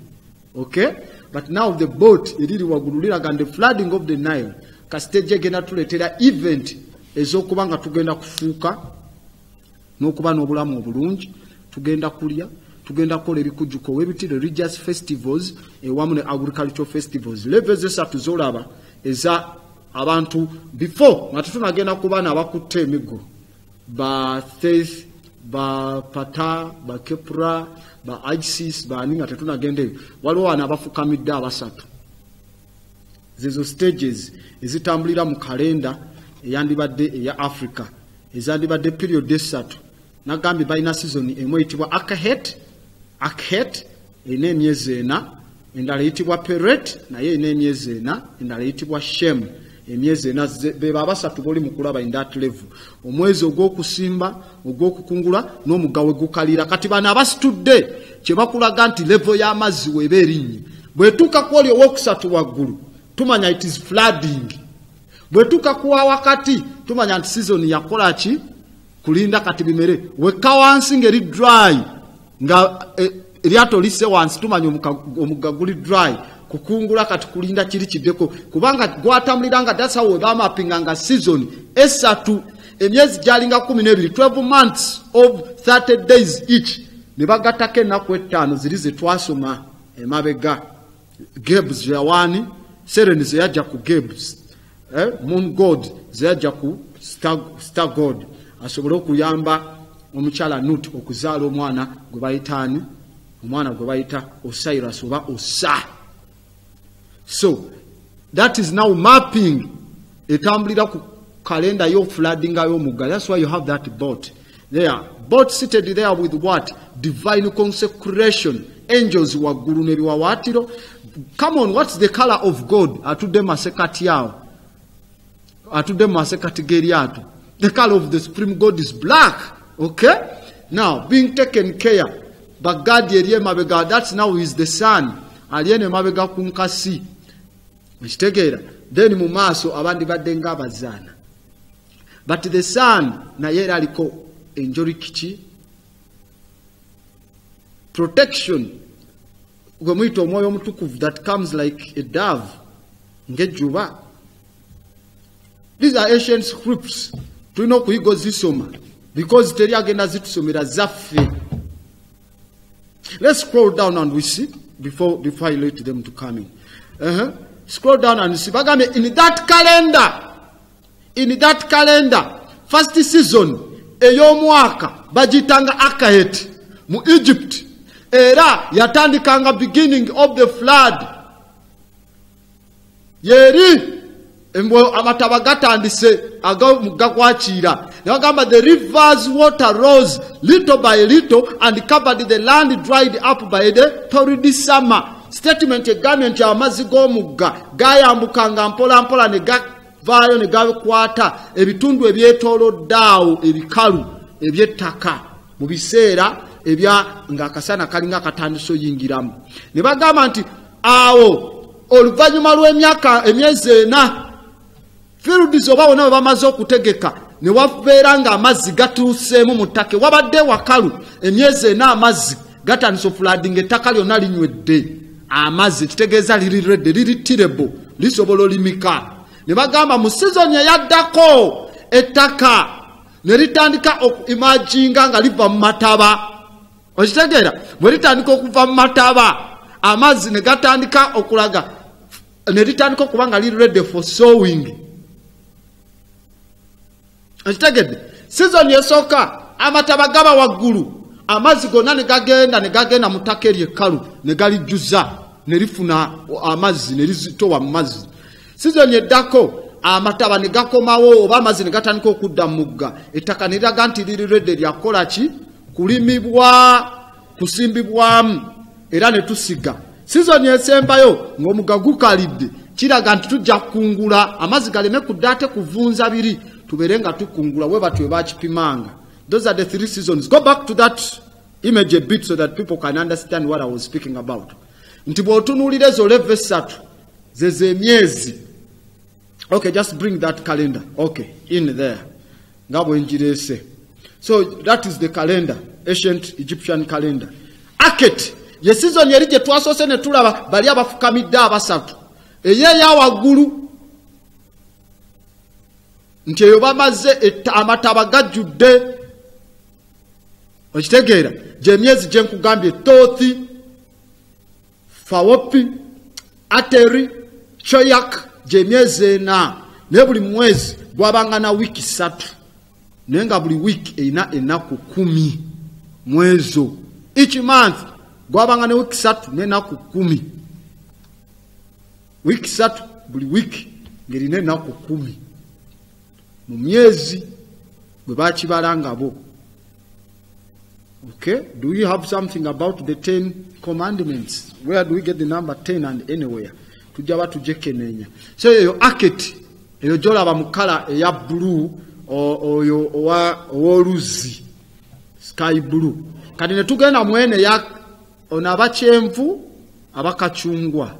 S1: okay? But now the boat eriri waggulu liraga and the flooding of the nile kasiteje egenda tuleetera event ez'okuba nga tugenda kufuuka n'okuba n'obulamu obulungi tugenda kulya tugenda kukola ebikujjuko webiti religious festivals ewamu ne agricultural festivals. Levels esatu zolaba eza abantu before nga tetunagenda ku baana abakutte emiggo. Ba faith ba pata ba kepra ba isis baani nga tetunagenda eyo. Waliwo wano abafukamidde abasatu. Zezo stages ezitambulira mu kalenda eyandibadde eya africa ezandibadde period esatu. Nagambye balina season emu eyitibwa akahet akhet erina emyezi ena endala eyitibwa peret naye erina emyezi ena endala eyitibwa shem emyezi ena beba abasatu boli mu kulaba in that level. Omwezi ogw'okusimba ogw'okukungula n'omugga we gukalira. Kati bano abasitudde kye bakulaga nti levo y'amazzi weeba erinnye bwetuuka ku oli owookusatu waggulu tumanya it is flooding. Bwetuuka kuwa wakati tumanya nti season yakola ki? Kulinda kati bimere. Wekka wansi ng'eri dry nga eh, eryato lisse wansi tumanya omugga guli dry kukungula kati kulinda kiri kiddeko. Kubanga gwatambulira nga how webamapinga nga season esatu emyezi gyalinga 12 12 months of 30 days each. Ne bagattako ennaku ettaano ziri ze twasoma emabega. Gebs yawaani seren zeyajja ku gebs eh, moon god zeyajja ku star, star god. Asobole okuyamba omukyala nut okuzaala omwana gwe bayitaani omwana gwe bayita osiris oba osa so that is now mapping. Etambulira ku kalenda y'ofuladdinga y'omugga. That's why you have that boat. There boat seated there with what? Divine consecration. Angels waggulu n'ebiwawaatiro. Come on what's the color of god? Atudde masekati awo. Atudde mu masekati g'eryato. The color of the supreme god is black okay? Now being taken care bagadi eri emabega that's now is the sun ali eno emabega ku nkasi ekitegeera then mu maaso abandi badde ngaabazaana but the sun naye era aliko enjoli kiki? Protection. Gwe muyita omwoyo omutukuvu that comes like a dove. Ng'ejjuba. These are ancient scripts. Tulina okuyiga ozisoma because teri agenda zitusomera zaffe let's scroll down and we see before, before i let them to come in. Uh-huh. scroll down and see. Bagambye in that calendar in that calendar first season ey'omwaka bagiyitanga akahet mu egypt. Era yatandikanga beginning of the flood. Yeri amataba gatandise agomugga kwakiira ne bagamba the rivers water rose little by little and covered the land dried up by the torrid summer. Statement egambye nti amazzi g'omugga gayambukanga mpola mpola ne gavaayo ne gakwata ebitundu ebyetoolodde awo ebikalu eby'ettaka mu biseera ebya ng'akasana kalinga katandise oyingiramu ne bagamba nti awo oluvannyuma lw'emyaka emyezi ena firudizi oba wonna bwe bamaze okutegeka ne wabeera ng'amazzi gatuuseemu mu ttaka. Wabadde wakalu emyezi ena amazzi gatandisa ofuladinga ettaka lyonna linywedde. Amazzi kitegeeza liri redde liri tirebo lisobola olimika. Ne bagamba mu sizoni eyaddako ettaka ne litandika okuimajinga nga liva mu mataba. Okitegeera bwe litandika okuva mu mataba amazzi ne gatandika okulaga ne litandika okuba nga liri redde for sowing okitegedde sizoni esooka amataba gaba waggulu. Amazzi gonna ne gagenda ne gagenda mu ttaka eryekkalu ne galijjuza ne lifuna amazzi ne lizitowa mu mazzi. Sizoni eddako amataba ne gakomawo oba amazzi ne gatandika okudda mu mugga. Ettaka ne liraga nti liri redde lyakukola ki? Kulimibwa kusimbibwamu era ne tusiga. Sizoni esembayo ng'omugga gukalidde kiraga nti tujja kukungula amazzi galeme kudda ate kuvunza biri tubeere nga tukungula we batyo bakipimanga. Those are the three seasons. Go back to that image a bit so that people can understand what i was speaking about. Nti bw'otunuulira ezo zezo emyezi okay just bring that calendar. Okay in there. Nga bwenjireese so that is the calendar ancient egyptian calendar. Aket ye sizoni eri gye twasoose ne tulaba bali abafukamidde abasatu. Eyeeya waggulu nti eyo bamaze amataba gajjudde. Okitegeera gyemyezi gye nkugambye toothi fawopi ateri choyak gyemyezi ena. Naye buli mwezi gwabanga na wiiki ssatu. Naye nga buli wiiki erina ennaku kumi mwezo. Each month gwabanga ne wiiki ssatu n'ennaku kumi. Wiiki ssatu buli wiiki ng'erina ennaku kumi mu myezi bwe bakibalangabo okay? Do you have something about the ten commandments? Where do we get the number 10 and anywhere? Tujja batujekenenya so eyo aket eyo gyolaba mu kala eya o- oyo ow'oluzzi sky blue. Kati ne tugenda mwene ya ono abakyenvu abakacungwa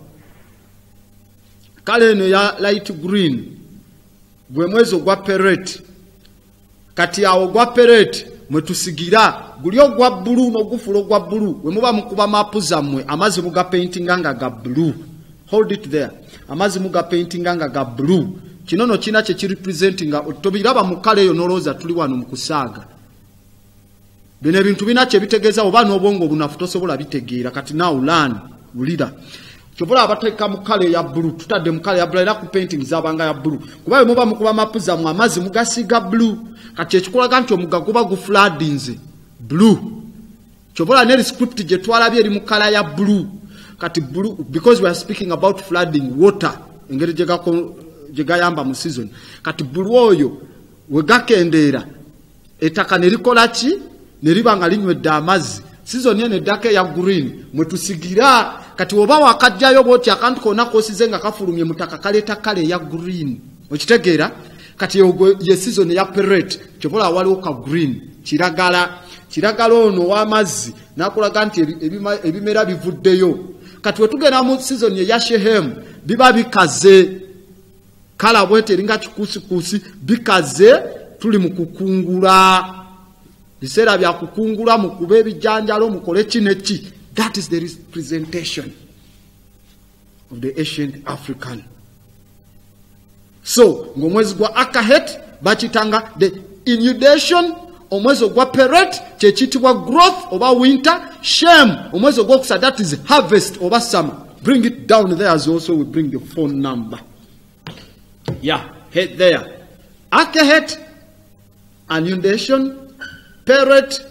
S1: kale eno ya light green gwe mwezi ogwa peret kati awo ogwa peret mwe tusigira guli ogwa bbulu n'ogufuula ogwa bbulu we muba mukuba maapu zammwe amazzi mugapaintinga nga ga bbulu. Hold it there. Amazzi mugapaintinga nga ga bbulu. Kino no kina kye kirepresentinga tobiraba mu kala eyo n'olowooza tuli wano mu kusaaga. Bino ebintu bina kyebitegeeza oba n'obwongo obunafu tosobola bitegeera kati naawe lan wulira kyobola abateeka mu kala eya bbulu tutadde mu kala eya bbulu era ku painting zabanga ya bbulu kuba bwe muba mukuba mapu zammwe amazzi mugasiiga bbulu kati ekikulaga nti omugga guba gufuladinze bbulu kyobola ne script gye twalabye eri mu kala ya bbulu kati bbulu because we are speaking about flooding water engeri gye gayamba mu season. Kati bbulu oyo we gakendeera ettaka ne likola ki? Ne liba nga linywedde amazzi sizoni eno eddaka eya green. Mwe tusigira kati oba wakajjayo bwoti akantu konna kosize nga kafulumye mutaka kaleeta kale eya green. Okitegeera kati ye sizoni eya peret kyobola waliwo ka green. Kiragala. Kiragala ono ow'amazzi nakulaga nti ebimera bivuddeyo. Kati wetugenda mu sizoni eya shehemu biba bikaze. Kala bwete eringa kikuusikuusi bikaze. Tuli mu kukungula biseera bya kukungula mukuba ebijanjalo mukole ki? Neki that is the representation of the ancient african. So ng'omwezi gwa akahet bakitanga the inundation omwezi ogwa peret kyekiyitibwa growth oba winter shem omwezi ogwokusa that is harvest oba summer. Bring it down there as also we bring the phone number. Yeah head there. Akahet inundation peret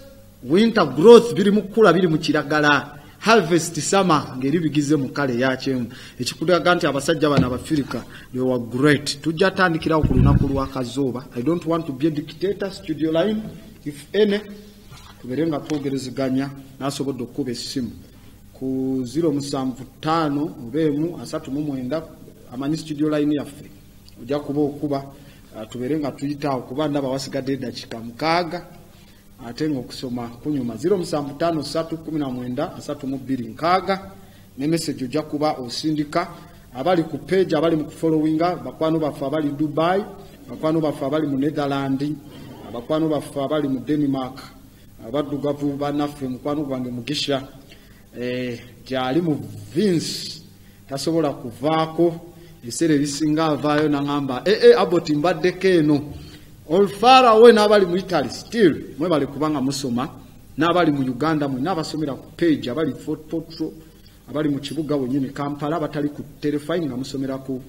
S1: winter growth biri mu kukula biri mu kiragala. Harvest summer ngeri bigize mu kale yakyemu ekikulaga nti abasajja bano abafirika they were great. Tujja tandikirawo ku lunaku lwakazooba i don't want to be a dictator studio line if any. Tubeere nga twogerezeganya nasobodde okukuba essimu ku 075 oba emu asatu mu mwenda amanyi studio line yaffe. Ojja kuba okuba uh, tubeere nga tuyitaawo kuba ndaba wasigadde eddakiika mukaaga ate ngaokusoma kunyuma 07531932 ne message ojja kuba osindika. Abali ku page abali mu kufollowinga bakwano baffe abali dubai bakwano baffe abali mu netherland abakwano baffe abali mu denmark abaddugavu bannaffe mukwano gwange mugisha eh, gyali mu vince tasobola kuvaako. Ebiseera ebisinga avaayo naŋamba ee aboti mbaddeko eno olfarawe n'abali mu italy still mwe bali kubanga musoma n'abali mu uganda mwe n'abasomera ku page abali Fort potro abali mu kibuga wenyini kampala abatali ku telefine nga musomera ku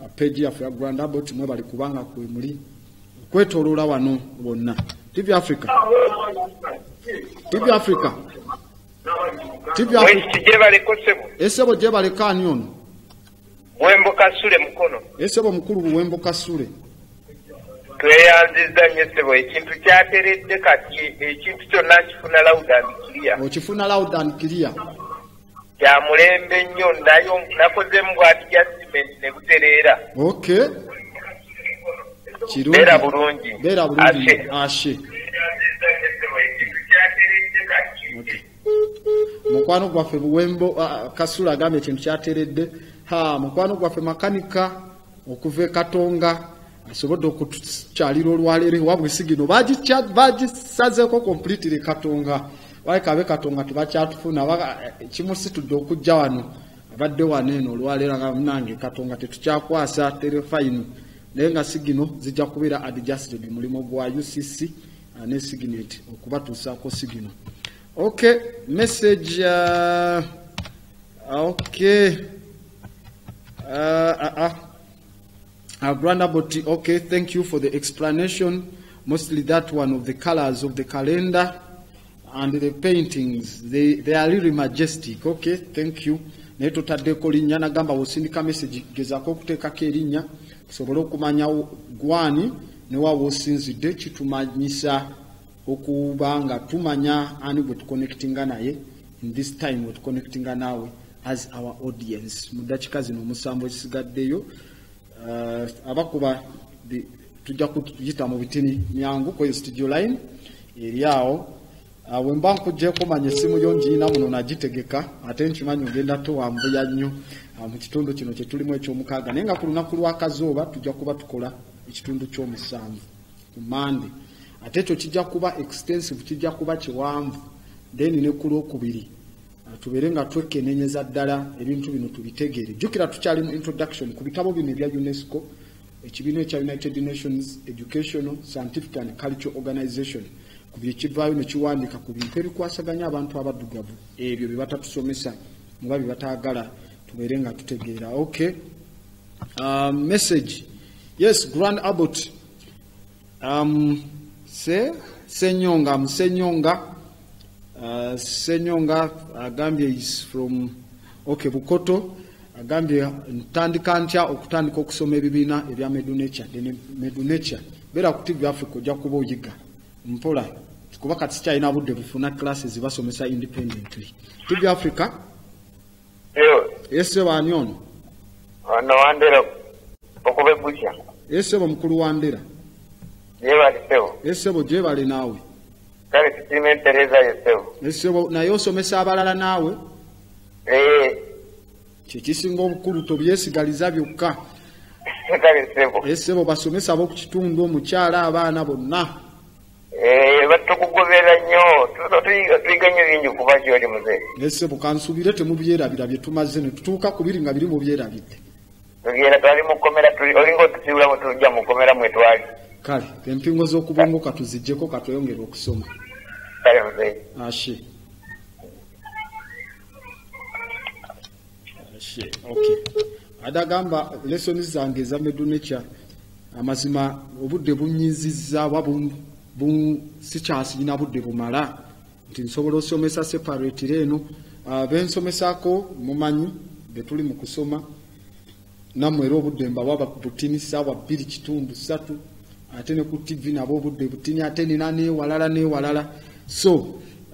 S1: uh, page yaffe ya grand abot mwe bali kubanga kwe muli kwetoloola wano bonna. Tv africa. Tv africa. Esebo gye balekaani ono? Esebo mukulu buwembo kasule
S2: tweyanziza nnyo ssebo ekintu kyateredde kati ekintu kyonna nkifuna lawudandikirya
S1: okifuna loud and clear
S2: kya mulembe nnyo nayo nakozemu bwati gya simenti ne butereera.
S1: Okay. Kirungi.
S2: Beera bulungi.
S1: Beera bulungi. Ashe. Mukwano gwaffe buwembo ah, kasula agambye ekintu kyateredde. Ha mukwano gwaffe makanika okuva e katonga asobodde okutukyalira olwaleero wabwe sigino bagisazeeko completely katonga. Baleka abe katonga tebakyatufuna. Ba- eh, kimusitudde okujja wano abadde wano eno olwaleero nga nange katonga tetukyakwasa terefayino naye nga sigino zijja kubeera adjusted mulimu gwa ucc ne signet okubatuusaako sigino. Okay message uh, okay uh, uh, uh. Granda Boti, okay, thank you for the explanation. Mostly that one of the colors of the calendar and the paintings. They, they are really majestic. Okay, thank you. naye totaddeko linnya nagamba wosindika message gezaako okuteekako erinnya tusobole okumanya gwani ne waaba osinzidde kitumanyisa okuba nga tumanya ani gwe tuconnectinga naye in this time we tuconnectinga naawe as our audience mu ddakiika zino omusanvu ekisigaddeyo Uh, abakuba the- tujja kuyita mu bitini nyangu kweyo studio line eri awo. Uh, bwe mba nkugjeeko manya essimu yo ngiina muno nagitegeka ate nkimanyi ogenda towambuya nnyo. Uh, mu kitundu kino kye tulimu ekyomukaaga naye nga ku lunaku lwakazooba tujja kuba tukola ekitundu ky'omusanvu ku mande ate ekyo kijja kuba extensive kijja kuba kiwanvu then ne ku lwokubiri. Uh, tubeere nga twekenenyeza ddala ebintu bino tubitegeere. Jjukira tukyali mu introduction ku bitabo bino ebya unesco ekibiina ekya united nations educational scientific and cultural organization. Ku byekivaayo ne kiwandiika ku bintu ebikwasaganya abantu abaddugavu ebyo bye batatusomesa muba bye bataagala tubeere nga tutegeera. Okay um, message. Yes grand abbot. Um, se senyonga musenyonga Senyonga agambye is from okay Bukoto. Agambye ntandika ntya okutandika okusoma ebibiina ebya Medunature then Medunature bera ku TV Africa ojja kuba oyiga. Mpola kuba kati sikyalina budde bufuna classes basomesa independently. TV Africa?
S2: Yo
S1: yese baani ono
S2: wano wandera okuba eggukya
S1: yesebo mukulu wa Ndera?
S2: Yeebalisewo
S1: yesebo gyebale naawe
S2: kale tusiima entereza yesewo
S1: yesebo naye osomesa abalala naawe
S2: ee
S1: kyekisinga obukulu tobyesigaliza byokka.
S2: Kale sebo
S1: esebo basomesa ab'oku kitundu omukyala abaana bonna.
S2: Ee batukugobera nnyo. Tuyiga nnyo bingi kuba gyoli muze
S1: esebo kansuubire temubyerabira bye tumaze ne tutuuka ku biri nga biri mubyerabidde
S2: tugenda twali mukomera olinga otusiibula mwe tujja mukomera mwe twali
S1: kale empingo z'okubongo katuziggyeko katweyongere okusoma.
S2: Kale muze
S1: ashe ashe okay adagamba lesoni zange eza medunecha. Amazima obudde bunyizizza wa bu- bu- sikyasirina budde bumala. Nti nsobola osomesa separatire eno. Ah, bensomesako mumanyi betuli mu kusoma. Nammwe era obudde mbawa butini saawa bbiri kitundu ssatu ate ne ku tv nabo obudde butini ate nina newalala newalala so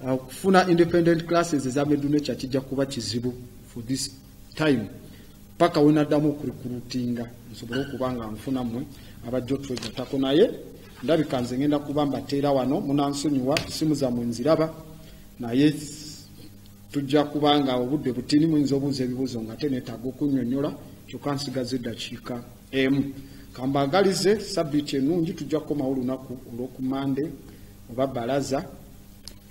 S1: uh, okufuna independent classes eza medunecha kijja kuba kizibu for this time. Paka wenaddamu okurikulutinga nsobole okuba nga nfuna mmwe abajja otwegatako naye. Ndabika nze ngenda kuba mbateera wano munansonyiwa simu zammwe nziraba. Naye tujja kuba nga obudde butini muyinza obuuza ebibuuzo nga te neetaaga okunnyonnyola kyokka nsigaza eddakiika emu kambaagalize sabbiiti ennungi tujja kukomawo olunaku olw'okumande oba balaza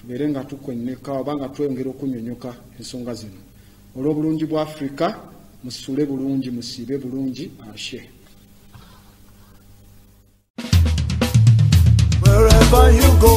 S1: tubeere nga tukweneka oba nga tweyongera okunnyonnyoka ensonga zino. Olw'obulungi bwa afurika musule bulungi musiibe bulungi ashe.
S3: Wherever you go,